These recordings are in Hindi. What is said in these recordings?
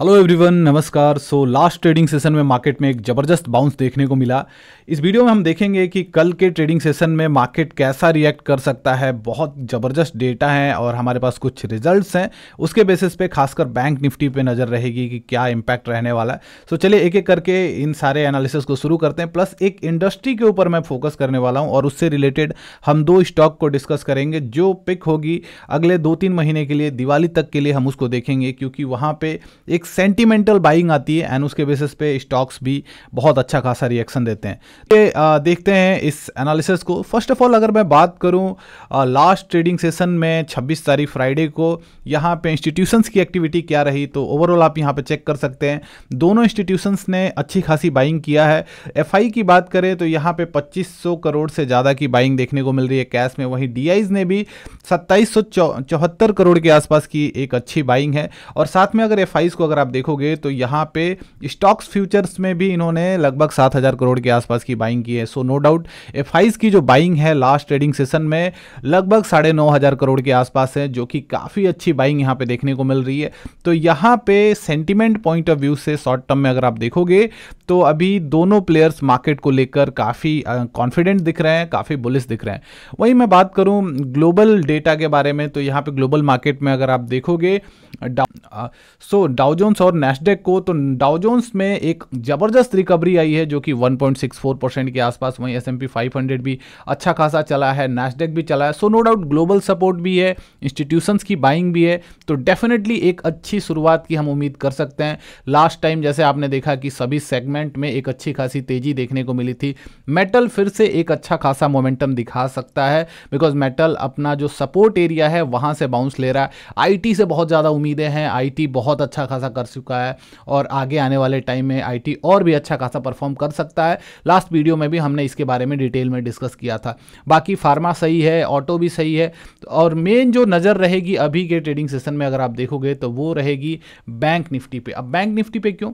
हेलो एवरीवन नमस्कार। सो लास्ट ट्रेडिंग सेशन में मार्केट में एक ज़बरदस्त बाउंस देखने को मिला। इस वीडियो में हम देखेंगे कि कल के ट्रेडिंग सेशन में मार्केट कैसा रिएक्ट कर सकता है। बहुत ज़बरदस्त डेटा है और हमारे पास कुछ रिजल्ट्स हैं। उसके बेसिस पे खासकर बैंक निफ्टी पे नज़र रहेगी कि क्या इम्पैक्ट रहने वाला है। सो चलिए एक एक करके इन सारे एनालिसिस को शुरू करते हैं। प्लस एक इंडस्ट्री के ऊपर मैं फोकस करने वाला हूँ और उससे रिलेटेड हम दो स्टॉक को डिस्कस करेंगे, जो पिक होगी अगले दो तीन महीने के लिए, दिवाली तक के लिए हम उसको देखेंगे। क्योंकि वहाँ पर एक सेंटिमेंटल बाइंग आती है एंड उसके बेसिस पे स्टॉक्स भी बहुत अच्छा खासा रिएक्शन देते हैं। ये देखते हैं इस एनालिसिस को। फ़र्स्ट ऑफ़ ऑल अगर मैं बात करूँ लास्ट ट्रेडिंग सेशन में 26 तारीख फ्राइडे को, यहाँ पे इंस्टीट्यूशंस की एक्टिविटी क्या रही? तो ओवरऑल आप यहाँ पे चेक कर सकते हैं। दोनों इंस्टीट्यूशंस ने अच्छी खासी बाइंग किया है। एफआई की बात करें तो यहाँ पे पच्चीस करोड़ से ज़्यादा की बाइंग देखने को मिल रही है कैश में। वहीं डी ने भी सत्ताईस करोड़ के आसपास की एक अच्छी बाइंग है। और साथ में अगर एफ़ को अगर आप देखोगे तो यहाँ पे स्टॉक्स फ्यूचर्स में भी इन्होंने लगभग सात हज़ार करोड़ के आसपास की बाइंग की है। सो नो डाउट एफ़ की जो बाइंग है लास्ट ट्रेडिंग सेशन में लगभग साढ़े नौ हज़ार करोड़ के आसपास है, जो कि काफ़ी अच्छी बाइंग यहाँ पे देखने को मिल रही है। तो यहाँ पे सेंटिमेंट पॉइंट ऑफ़ व्यू से शॉर्ट टर्म में अगर आप देखोगे तो अभी दोनों प्लेयर्स मार्केट को लेकर काफ़ी कॉन्फिडेंट दिख रहे हैं, काफ़ी बुलिस दिख रहे हैं। वहीं मैं बात करूँ ग्लोबल डेटा के बारे में तो यहाँ पे ग्लोबल मार्केट में अगर आप देखोगे सो डाउजोन्स और नेस्डेक को तो डाउजोन्स में एक ज़बरदस्त रिकवरी आई है जो कि 1.64 परसेंट के आसपास, वहीं एस एम भी अच्छा खासा चला है नेस्डेक भी चला है। So no doubt global support भी है इंस्टीट्यूशंस की बाइंग भी है तो डेफिनेटली एक अच्छी शुरुआत की हम उम्मीद कर सकते हैं। लास्ट टाइम जैसे आपने देखा कि सभी सेगमेंट में एक अच्छी खासी तेज़ी देखने को मिली थी। मेटल फिर से एक अच्छा खासा मोमेंटम दिखा सकता है बिकॉज़ मेटल अपना जो सपोर्ट एरिया है, वहाँ से बाउंस ले रहा है। आईटी से बहुत ज़्यादा उम्मीदें हैं आईटी बहुत अच्छा खासा कर चुका है और आगे आने वाले टाइम में आईटी और भी अच्छा खासा परफॉर्म कर सकता है। लास्ट वीडियो में भी हमने इसके बारे में डिटेल में डिस्कस किया था। बाकी फार्मा सही है ऑटो भी सही है और मेन जो नज़र रहेगी अभी के ट्रेडिंग सेशन में अगर आप देखोगे तो वो रहेगी बैंक निफ्टी पे। अब बैंक निफ्टी पे क्यों?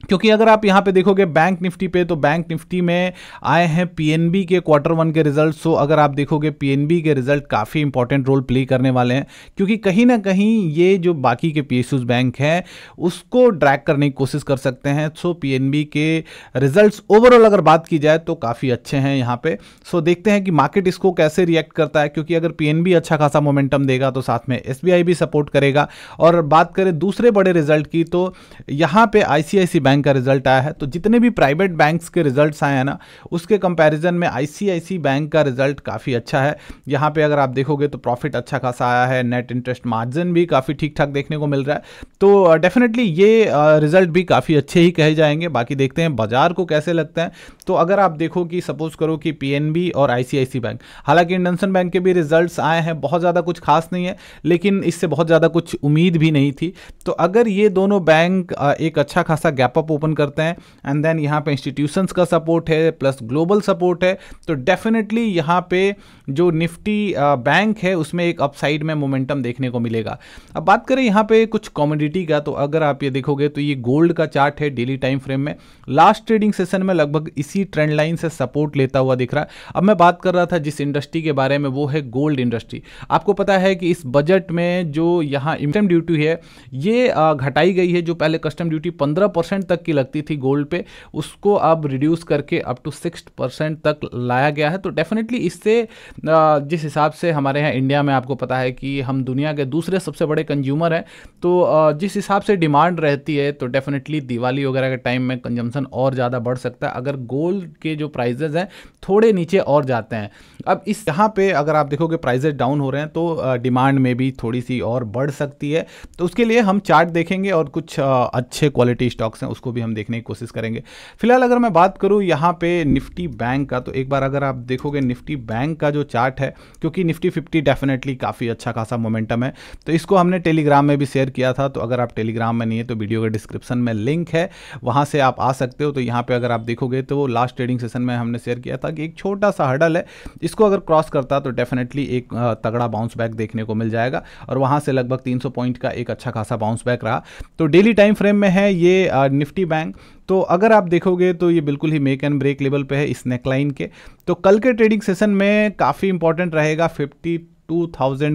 क्योंकि अगर आप यहाँ पे देखोगे बैंक निफ्टी पे तो बैंक निफ्टी में आए हैं पीएनबी के क्वार्टर वन के रिज़ल्ट सो अगर आप देखोगे पीएनबी के रिज़ल्ट काफ़ी इंपॉर्टेंट रोल प्ले करने वाले हैं, क्योंकि कहीं ना कहीं ये जो बाकी के पी बैंक हैं, उसको ड्रैक करने की कोशिश कर सकते हैं। सो पीएनबी के रिज़ल्ट ओवरऑल अगर बात की जाए तो काफ़ी अच्छे हैं यहाँ पर सो देखते हैं कि मार्केट इसको कैसे रिएक्ट करता है, क्योंकि अगर पीएनबी अच्छा खासा मोमेंटम देगा तो साथ में एसबीआई भी सपोर्ट करेगा। और बात करें दूसरे बड़े रिज़ल्ट की तो यहाँ पर आई बैंक का रिज़ल्ट आया है तो जितने भी प्राइवेट बैंक्स के रिजल्ट्स आए हैं ना, उसके कंपैरिजन में आईसीआईसी बैंक का रिज़ल्ट काफ़ी अच्छा है। यहाँ पे अगर आप देखोगे तो प्रॉफिट अच्छा खासा आया है, नेट इंटरेस्ट मार्जिन भी काफ़ी ठीक ठाक देखने को मिल रहा है। तो डेफिनेटली ये रिज़ल्ट भी काफ़ी अच्छे ही कहे जाएँगे। बाकी देखते हैं बाज़ार को कैसे लगता है। तो अगर आप देखो कि, सपोज़ करो कि पी और आई बैंक, हालाँकि इंडनसन बैंक के भी रिज़ल्ट आए हैं, बहुत ज़्यादा कुछ खास नहीं है, लेकिन इससे बहुत ज़्यादा कुछ उम्मीद भी नहीं थी। तो अगर ये दोनों बैंक एक अच्छा खासा गैप अप ओपन करते हैं एंड देन यहाँ पे इंस्टीट्यूशंस का सपोर्ट है प्लस ग्लोबल सपोर्ट है तो डेफिनेटली यहाँ पे जो निफ्टी बैंक है, उसमें एक अपसाइड में मोमेंटम देखने को मिलेगा। अब बात करें यहाँ पे कुछ कॉमोडिटी का तो अगर आप ये देखोगे तो ये गोल्ड का चार्ट है डेली टाइम फ्रेम में। लास्ट ट्रेडिंग सेशन में लगभग इसी ट्रेंड लाइन से सपोर्ट लेता हुआ दिख रहा है। अब मैं बात कर रहा था जिस इंडस्ट्री के बारे में, वो है गोल्ड इंडस्ट्री आपको पता है कि इस बजट में जो यहाँ कस्टम ड्यूटी है, ये घटाई गई है, जो पहले कस्टम ड्यूटी पंद्रह तक की लगती थी गोल्ड पे, उसको अब रिड्यूस करके अप टू सिक्स परसेंट तक लाया गया है। तो डेफिनेटली इससे जिस हिसाब से हमारे यहाँ इंडिया में आपको पता है कि हम दुनिया के दूसरे सबसे बड़े कंज्यूमर हैं तो जिस हिसाब से डिमांड रहती है तो डेफिनेटली दिवाली वगैरह के टाइम में कंजम्पशन और ज़्यादा बढ़ सकता है। अगर गोल्ड के जो प्राइजेज हैं, थोड़े नीचे और जाते हैं। अब इस, यहाँ पे अगर आप देखोगे प्राइजेज डाउन हो रहे हैं तो डिमांड में भी थोड़ी सी और बढ़ सकती है। तो उसके लिए हम चार्ट देखेंगे और कुछ अच्छे क्वालिटी स्टॉक्स हैं उसको भी हम देखने की कोशिश करेंगे। फ़िलहाल अगर मैं बात करूँ यहाँ पे निफ्टी बैंक का तो एक बार अगर आप देखोगे निफ्टी बैंक का जो चार्ट है, क्योंकि निफ्टी फिफ्टी डेफिनेटली काफ़ी अच्छा खासा मोमेंटम है तो इसको हमने टेलीग्राम में भी शेयर किया था तो अगर आप टेलीग्राम में नहीं है तो वीडियो के डिस्क्रिप्शन में लिंक है, वहाँ से आप आ सकते हो। तो यहाँ पर अगर आप देखोगे तो लास्ट ट्रेडिंग सेशन में हमने शेयर किया था कि एक छोटा सा हडल है, इसको अगर क्रॉस करता तो डेफिनेटली एक तगड़ा बाउंस बैक देखने को मिल जाएगा, और वहाँ से लगभग 300 पॉइंट का एक अच्छा खासा बाउंस बैक रहा। तो डेली टाइम फ्रेम में है ये निफ्टी बैंक। तो अगर आप देखोगे तो ये बिल्कुल ही मेक एंड ब्रेक लेवल पे है इस नेकलाइन के। तो कल के ट्रेडिंग सेशन में काफ़ी इंपॉर्टेंट रहेगा फिफ्टी टू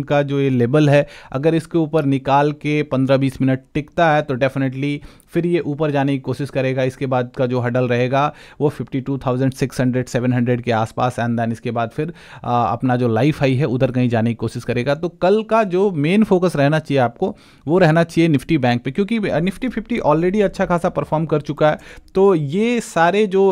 का जो ये लेवल है अगर इसके ऊपर निकाल के 15-20 मिनट टिकता है तो डेफिनेटली फिर ये ऊपर जाने की कोशिश करेगा। इसके बाद का जो हडल रहेगा वो 52,600 700 के आसपास एंड देन इसके बाद फिर आ, अपना जो लाइफ हाई है उधर कहीं जाने की कोशिश करेगा। तो कल का जो मेन फोकस रहना चाहिए आपको वो रहना चाहिए निफ्टी बैंक पे क्योंकि निफ्टी फिफ्टी ऑलरेडी अच्छा खासा परफॉर्म कर चुका है। तो ये सारे जो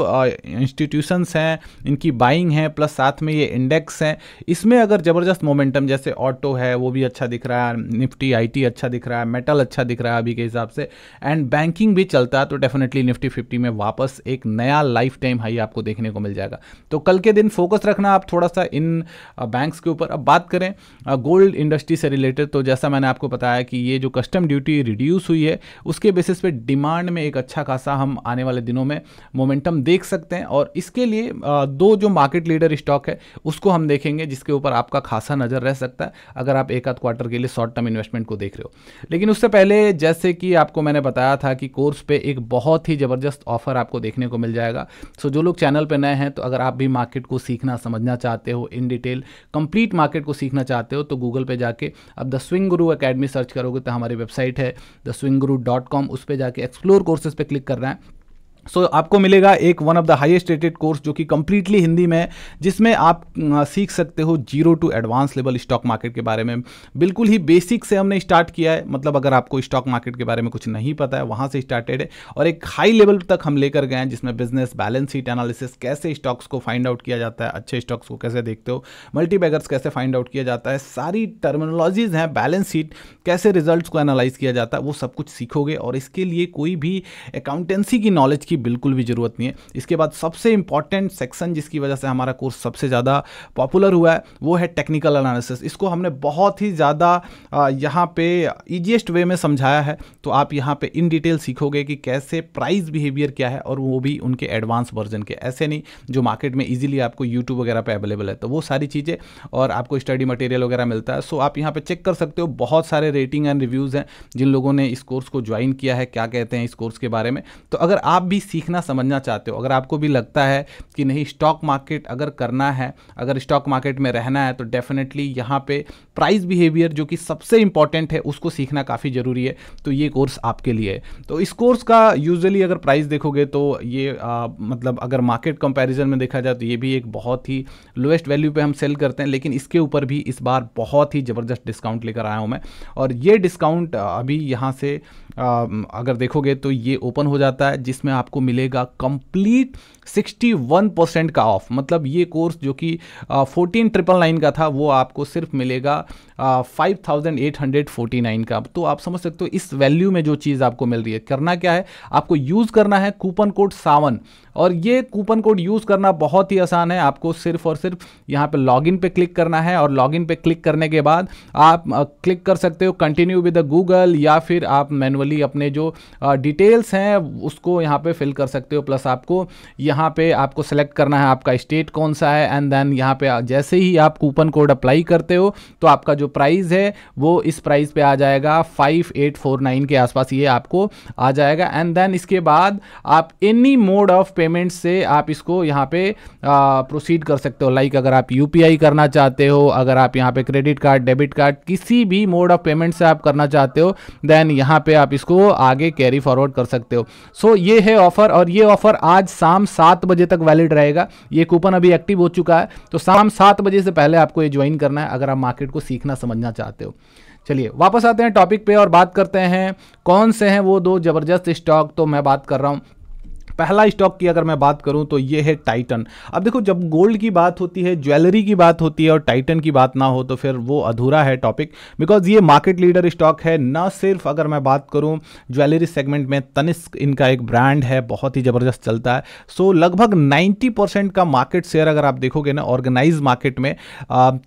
इंस्टीट्यूशंस हैं इनकी बाइंग है प्लस साथ में ये इंडेक्स हैं इसमें अगर ज़बरदस्त मोमेंटम जैसे ऑटो है, वो भी अच्छा दिख रहा है निफ्टी आईटी अच्छा दिख रहा है मेटल अच्छा दिख रहा है अभी के हिसाब से। एंड बैंकिंग भी चलता है तो डेफिनेटली निफ्टी फिफ्टी में वापस एक नया लाइफ टाइम हाई आपको देखने को मिल जाएगा। तो कल के दिन फोकस रखना आप थोड़ा सा इन बैंक्स के ऊपर। अब बात करें गोल्ड इंडस्ट्री से रिलेटेड तो जैसा मैंने आपको बताया कि ये जो कस्टम ड्यूटी रिड्यूस हुई है, उसके बेसिस पे डिमांड में एक अच्छा खासा हम आने वाले दिनों में मोमेंटम देख सकते हैं। और इसके लिए दो जो मार्केट लीडर स्टॉक है, उसको हम देखेंगे, जिसके ऊपर आपका खासा नज़र रह सकता है, अगर आप एक आध क्वार्टर के लिए शॉर्ट टर्म इन्वेस्टमेंट को देख रहे हो। लेकिन उससे पहले जैसे कि आपको मैंने बताया था कि कोर्स पे एक बहुत ही ज़बरदस्त ऑफ़र आपको देखने को मिल जाएगा। सो जो लोग चैनल पर नए हैं तो अगर आप भी मार्केट को सीखना समझना चाहते हो इन डिटेल कंप्लीट मार्केट को सीखना चाहते हो तो गूगल पर जाके अब the Swing Guru Academy search करोगे तो हमारी वेबसाइट है the Swing Guru dot com उस पर जाके एक्सप्लोर कोर्सेज पर क्लिक करना है। सो so, आपको मिलेगा एक one of the highest rated course जो कि कंप्लीटली हिंदी में जिसमें आप सीख सकते हो zero to advance level stock market के बारे में। बिल्कुल ही बेसिक से हमने स्टार्ट किया है। मतलब अगर आपको स्टॉक मार्केट के बारे में कुछ नहीं पता है वहाँ से स्टार्टेड है। और एक हाई लेवल तक हम लेकर गए हैं जिसमें बिज़नेस बैलेंस शीट एनालिसिस कैसे स्टॉक्स को फाइंड आउट किया जाता है अच्छे स्टॉक्स को कैसे देखते हो मल्टी बैगर्स कैसे फाइंड आउट किया जाता है सारी टर्मिनोलॉजीज हैं बैलेंस शीट कैसे रिज़ल्ट को एनालाइज किया जाता है वो सब कुछ सीखोगे। और इसके लिए कोई भी अकाउंटेंसी की नॉलेज की बिल्कुल भी ज़रूरत नहीं है। इसके बाद सबसे इंपॉर्टेंट सेक्शन जिसकी वजह से हमारा कोर्स सबसे ज़्यादा पॉपुलर हुआ है, वो है टेक्निकल एनालिसिस इसको हमने बहुत ही ज़्यादा यहाँ पे ईजिएस्ट वे में समझाया है। तो आप यहाँ पे इन डिटेल सीखोगे कि कैसे प्राइस बिहेवियर क्या है और वो भी उनके एडवांस वर्जन के। ऐसे नहीं जो मार्केट में ईजिली आपको यूट्यूब वगैरह पर अवेलेबल है। तो वो सारी चीज़ें और आपको स्टडी मटेरियल वगैरह मिलता है। सो आप यहाँ पर चेक कर सकते हो, बहुत सारे रेटिंग एंड रिव्यूज़ हैं जिन लोगों ने इस कोर्स को ज्वाइन किया है, क्या कहते हैं इस कोर्स के बारे में। तो अगर आप भी सीखना, समझना चाहते हो। अगर आपको भी लगता है कि नहीं स्टॉक मार्केट अगर करना है, अगर स्टॉक मार्केट में रहना है तो डेफिनेटली यहाँ पे प्राइस बिहेवियर जो कि सबसे इंपॉर्टेंट है उसको सीखना काफ़ी ज़रूरी है। तो ये कोर्स आपके लिए है। तो इस कोर्स का यूजुअली अगर प्राइस देखोगे तो ये आ, मतलब अगर मार्केट कंपैरिजन में देखा जाए तो ये भी एक बहुत ही लोएस्ट वैल्यू पे हम सेल करते हैं लेकिन इसके ऊपर भी इस बार बहुत ही ज़बरदस्त डिस्काउंट लेकर आया हूँ मैं। और ये डिस्काउंट अभी यहाँ से आ, अगर देखोगे तो ये ओपन हो जाता है जिसमें आपको मिलेगा कंप्लीट 61 परसेंट का ऑफ़ मतलब ये कोर्स जो कि फोर्टीन ट्रिपल नाइन का था, वो आपको सिर्फ़ मिलेगा five thousand eight hundred forty nine का। तो आप समझ सकते हो इस वैल्यू में जो चीज़ आपको मिल रही है। करना क्या है? आपको यूज़ करना है कूपन कोड सावन। और ये कूपन कोड यूज़ करना बहुत ही आसान है। आपको सिर्फ़ और सिर्फ़ यहाँ पे लॉगिन पे क्लिक करना है और लॉगिन पे क्लिक करने के बाद आप क्लिक कर सकते हो कंटिन्यू विद गूगल या फिर आप मैनुअली अपने जो डिटेल्स हैं उसको यहाँ पे फिल कर सकते हो। प्लस आपको यहाँ पे आपको सेलेक्ट करना है आपका स्टेट कौन सा है एंड देन यहाँ पे जैसे ही आप कूपन कोड अप्लाई करते हो तो आपका जो प्राइस है वो इस प्राइस पे आ जाएगा फाइव एट फोर नाइन के आसपास ये आपको आ जाएगा। एंड देन इसके बाद आप एनी मोड ऑफ़ पेमेंट से आप इसको यहाँ पे प्रोसीड कर सकते हो। लाइक अगर आप यूपीआई करना चाहते हो अगर आप यहाँ पे क्रेडिट कार्ड डेबिट कार्ड किसी भी मोड ऑफ़ पेमेंट से आप करना चाहते हो देन यहाँ पे आप इसको आगे कैरी फॉरवर्ड कर सकते हो। सो so, ये है ऑफ़र और ये ऑफ़र आज शाम सात बजे तक वैलिड रहेगा। ये कूपन अभी एक्टिव हो चुका है। तो शाम सात बजे से पहले आपको ये ज्वाइन करना है अगर आप मार्केट को सीखना समझना चाहते हो। चलिए वापस आते हैं टॉपिक पे और बात करते हैं कौन से हैं वो दो ज़बरदस्त स्टॉक तो मैं बात कर रहा हूँ। पहला स्टॉक की अगर मैं बात करूँ तो ये है टाइटन अब देखो, जब गोल्ड की बात होती है ज्वेलरी की बात होती है और टाइटन की बात ना हो तो फिर वो अधूरा है टॉपिक बिकॉज़ ये मार्केट लीडर स्टॉक है, ना सिर्फ़ अगर मैं बात करूँ ज्वेलरी सेगमेंट में तनिस्क इनका एक ब्रांड है, बहुत ही ज़बरदस्त चलता है। सो लगभग नाइन्टी का मार्केट शेयर अगर आप देखोगे ना ऑर्गेनाइज मार्केट में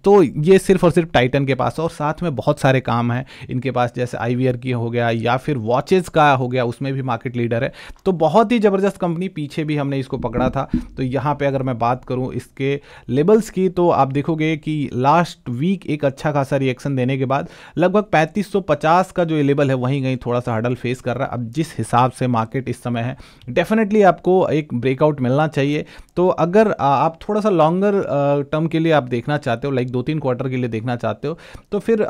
तो ये सिर्फ़ और सिर्फ़ टाइटन के पास और साथ में बहुत सारे काम हैं इनके पास, जैसे आई की हो गया या फिर वॉचेज़ का हो गया, उसमें भी मार्केट लीडर है। तो बहुत ही ज़बरदस्त कंपनी पीछे भी हमने इसको पकड़ा था। तो यहाँ पे अगर मैं बात करूँ इसके लेवल्स की तो आप देखोगे कि लास्ट वीक एक अच्छा खासा रिएक्शन देने के बाद लगभग 3550 का जो लेवल है, वहीं कहीं थोड़ा सा हडल फेस कर रहा है। अब जिस हिसाब से मार्केट इस समय है डेफिनेटली आपको एक ब्रेकआउट मिलना चाहिए। तो अगर आप थोड़ा सा लॉन्गर टर्म के लिए आप देखना चाहते हो लाइक दो तीन क्वार्टर के लिए देखना चाहते हो तो फिर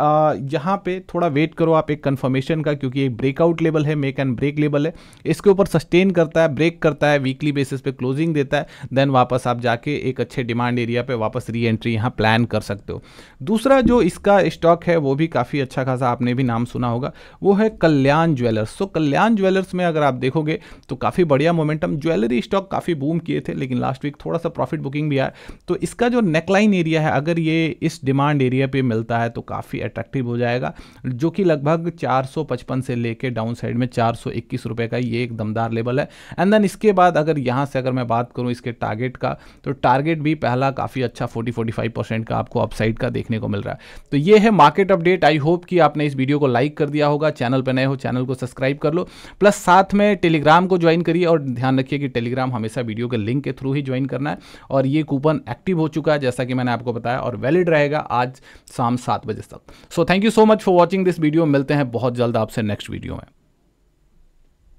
यहाँ पे थोड़ा वेट करो आप एक कन्फर्मेशन का, क्योंकि एक ब्रेकआउट लेवल है मेक एंड ब्रेक लेवल है। इसके ऊपर सस्टेन करता है ब्रेक करता है वीकली बेसिस पे क्लोजिंग देता है देन वापस आप जाके एक अच्छे डिमांड एरिया पे वापस री एंट्री यहाँ प्लान कर सकते हो। दूसरा जो इसका स्टॉक है, वो भी काफ़ी अच्छा खासा आपने भी नाम सुना होगा, वो है कल्याण ज्वेलर्स। तो कल्याण ज्वेलर्स में अगर आप देखोगे तो काफ़ी बढ़िया मोमेंटम ज्वेलरी स्टॉक काफ़ी बूम किए थे, लेकिन लास्ट वीक थोड़ा सा प्रॉफिट बुकिंग भी आया। तो इसका जो नेकलाइन एरिया है, अगर ये इस डिमांड एरिया पे मिलता है तो काफ़ी अट्रैक्टिव हो जाएगा, जो कि लगभग 455 से लेके डाउन साइड में चार रुपए का ये एक दमदार लेवल है। एंड देन इसके बाद अगर यहाँ से अगर मैं बात करूँ इसके टारगेट का तो टारगेट भी पहला काफ़ी अच्छा 40 45 परसेंट का आपको अपसाइड का देखने को मिल रहा है। तो ये है मार्केट अपडेट आई होप कि आपने इस वीडियो को लाइक कर दिया होगा। चैनल पर नए हो चैनल को सब्सक्राइब कर लो। प्लस साथ में टेलीग्राम को ज्वाइन करिए और ध्यान रखिए कि टेलीग्राम हमेशा वीडियो के लिंक के थ्रू ही ज्वाइन करना है। और ये कूपन एक्टिव हो चुका है, जैसा कि मैंने आपको बताया, और वैलिड रहेगा आज शाम सात बजे तक। So thank you so much for watching this video मिलते हैं बहुत जल्द आपसे नेक्स्ट वीडियो में।